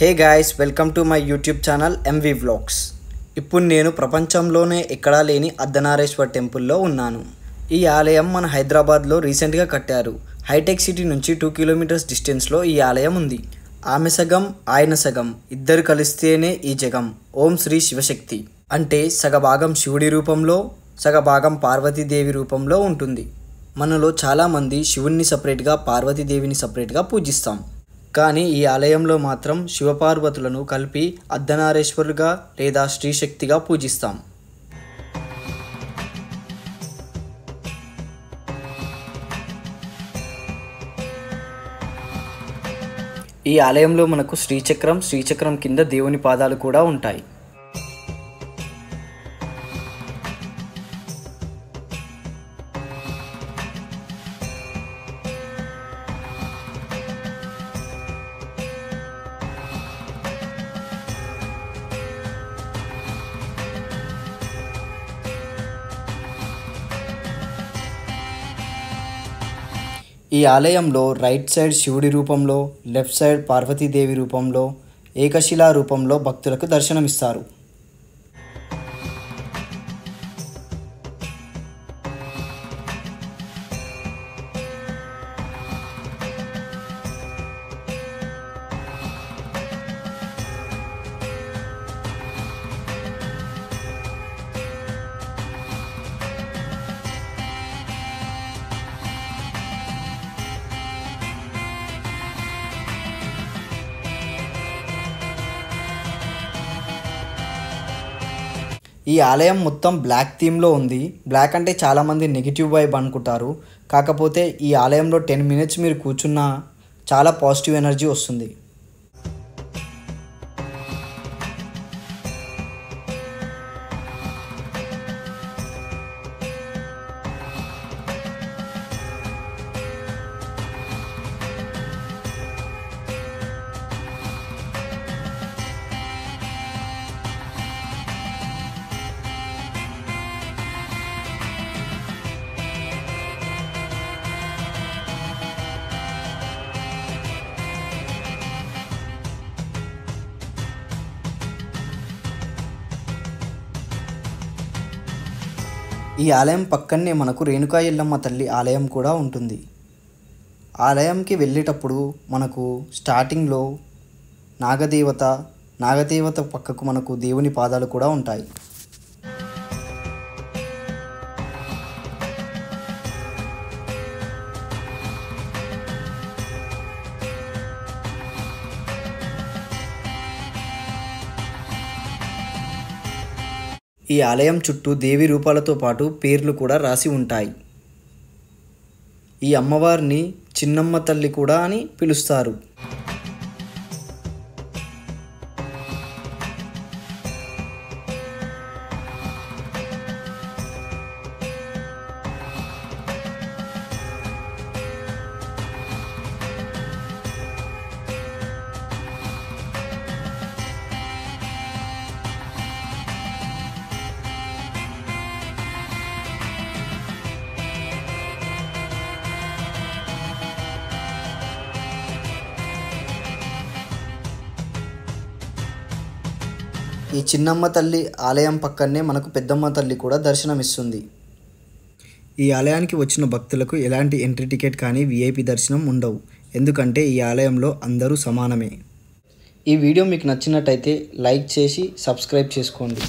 Hey guys welcome to my YouTube channel MV vlogs ఇప్పుడు నేను ప్రపంచంలోనే ఎక్కడా లేని అర్ధనారేశ్వర్ టెంపుల్లో ఉన్నాను. ఈ ఆలయం మన హైదరాబాద్లో రీసెంట్గా కట్టారు. హైటెక్ సిటీ నుంచి టూ కిలోమీటర్స్ డిస్టెన్స్లో ఈ ఆలయం ఉంది. ఆమె సగం ఆయన సగం ఇద్దరు కలిస్తేనే ఈ జగం. ఓం శ్రీ శివశక్తి. అంటే సగభాగం శివుడి రూపంలో సగభాగం పార్వతీదేవి రూపంలో ఉంటుంది. మనలో చాలామంది శివుణ్ణి సపరేట్గా పార్వతీదేవిని సపరేట్గా పూజిస్తాం. కానీ ఈ ఆలయంలో మాత్రం శివపార్వతులను కలిపి అర్ధనారేశ్వరుగా లేదా శ్రీశక్తిగా పూజిస్తాం. ఈ ఆలయంలో మనకు శ్రీచక్రం శ్రీచక్రం కింద దేవుని పాదాలు కూడా ఉంటాయి. ఈ ఆలయంలో రైట్ సైడ్ శివుడి రూపంలో లెఫ్ట్ సైడ్ పార్వతీదేవి రూపంలో ఏకశిలా రూపంలో భక్తులకు దర్శనమిస్తారు. ఈ ఆలయం మొత్తం బ్లాక్ థీమ్లో ఉంది. బ్లాక్ అంటే చాలామంది నెగిటివ్ వైబ్ అనుకుంటారు. కాకపోతే ఈ ఆలయంలో టెన్ మినిట్స్ మీరు కూర్చున్నా చాలా పాజిటివ్ ఎనర్జీ వస్తుంది. ఈ ఆలయం పక్కనే మనకు రేణుకా ఎల్లమ్మ తల్లి ఆలయం కూడా ఉంటుంది. ఆలయంకి వెళ్ళేటప్పుడు మనకు స్టార్టింగ్లో నాగదేవత నాగదేవత పక్కకు మనకు దేవుని పాదాలు కూడా ఉంటాయి. ఈ ఆలయం చుట్టూ దేవి రూపాలతో పాటు పేర్లు కూడా రాసి ఉంటాయి. ఈ అమ్మవారిని చిన్నమ్మ తల్లి కూడా అని పిలుస్తారు. ఈ చిన్నమ్మ తల్లి ఆలయం పక్కనే మనకు పెద్దమ్మ తల్లి కూడా దర్శనమిస్తుంది. ఈ ఆలయానికి వచ్చిన భక్తులకు ఎలాంటి ఎంట్రీ టికెట్ కానీ విఐపి దర్శనం ఉండవు. ఎందుకంటే ఈ ఆలయంలో అందరూ సమానమే. ఈ వీడియో మీకు నచ్చినట్టయితే లైక్ చేసి సబ్స్క్రైబ్ చేసుకోండి.